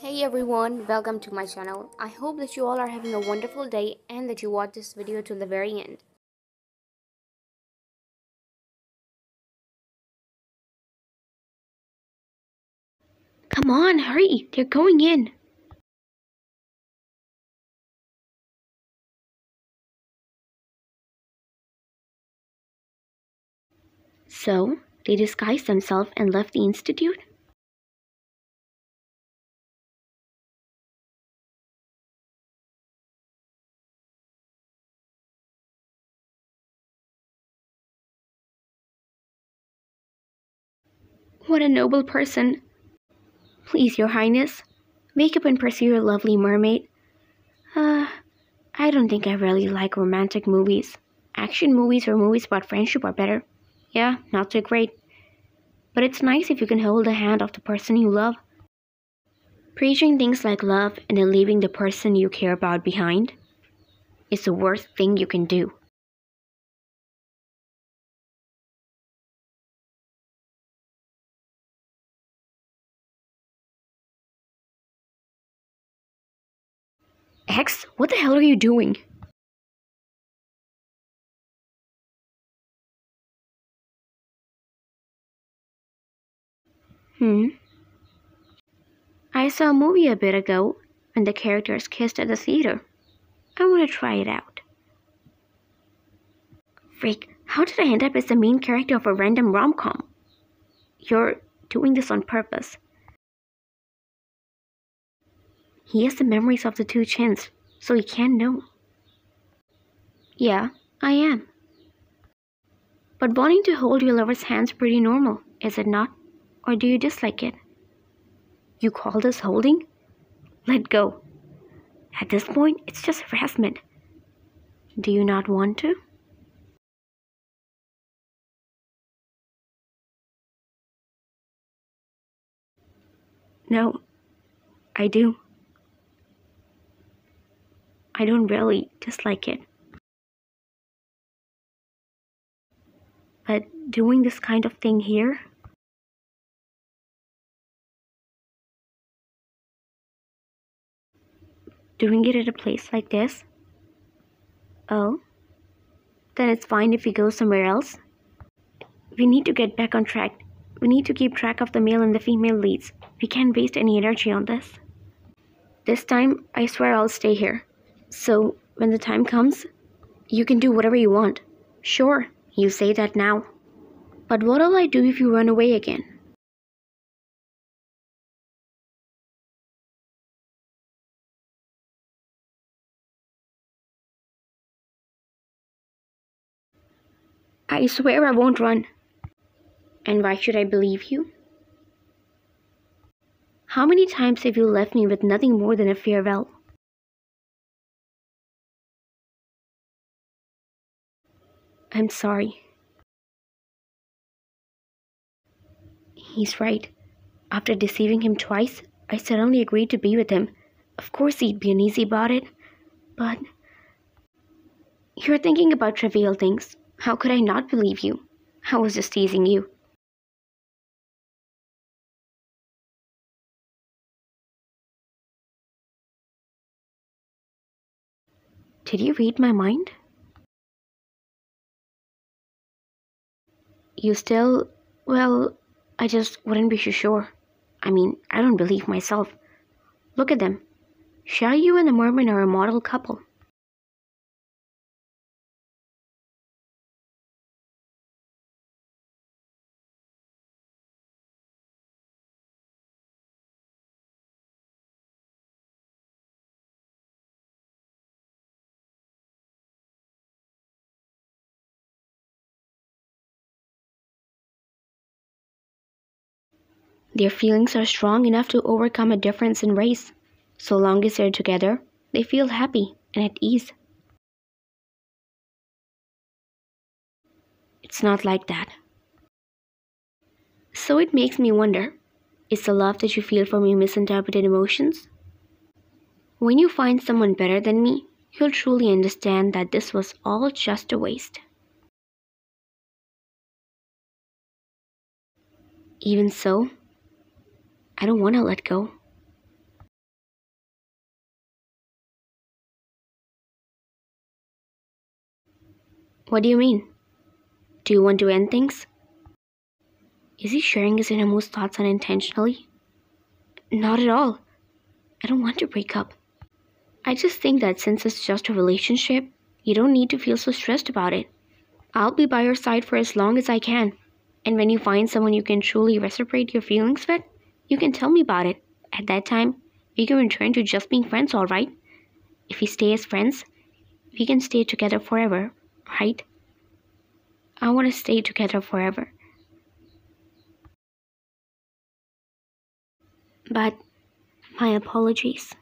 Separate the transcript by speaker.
Speaker 1: Hey everyone, welcome to my channel. I hope that you all are having a wonderful day and that you watch this video till the very end. Come on, hurry, they're going in. So, they disguised themselves and left the institute? What a noble person. Please, Your Highness, wake up and pursue your lovely mermaid. Uh, I don't think I really like romantic movies. Action movies or movies about friendship are better. Yeah, not so great. But it's nice if you can hold the hand of the person you love. Preaching things like love and then leaving the person you care about behind is the worst thing you can do. X, what the hell are you doing? Hmm. I saw a movie a bit ago when the characters kissed at the theater. I want to try it out. Freak, how did I end up as the main character of a random rom com? You're doing this on purpose. He has the memories of the two chins, so he can know. Yeah, I am. But wanting to hold your lover's hand's pretty normal, is it not? Or do you dislike it? You call this holding? Let go. At this point, it's just harassment. Do you not want to? No, I do. I don't really dislike it. But doing this kind of thing here? Doing it at a place like this? Oh? Then it's fine if we go somewhere else. We need to get back on track. We need to keep track of the male and the female leads. We can't waste any energy on this. This time, I swear I'll stay here. So, when the time comes, you can do whatever you want. Sure, you say that now. But what'll I do if you run away again? I swear I won't run. And why should I believe you? How many times have you left me with nothing more than a farewell? I'm sorry. He's right. After deceiving him twice, I suddenly agreed to be with him. Of course, he'd be uneasy about it. But. You're thinking about trivial things. How could I not believe you? I was just teasing you. Did you read my mind? You still. Well, I just wouldn't be so sure. I mean, I don't believe myself. Look at them. Xiaoyu and the merman are a model couple. Their feelings are strong enough to overcome a difference in race. So long as they're together, they feel happy and at ease. It's not like that. So it makes me wonder is the love that you feel for me misinterpreted emotions? When you find someone better than me, you'll truly understand that this was all just a waste. Even so, I don't want to let go. What do you mean? Do you want to end things? Is he sharing his innermost thoughts unintentionally? Not at all. I don't want to break up. I just think that since it's just a relationship, you don't need to feel so stressed about it. I'll be by your side for as long as I can. And when you find someone you can truly reciprocate your feelings with, you can tell me about it. At that time, we can return to just being friends, alright? If we stay as friends, we can stay together forever, right? I want to stay together forever. But my apologies.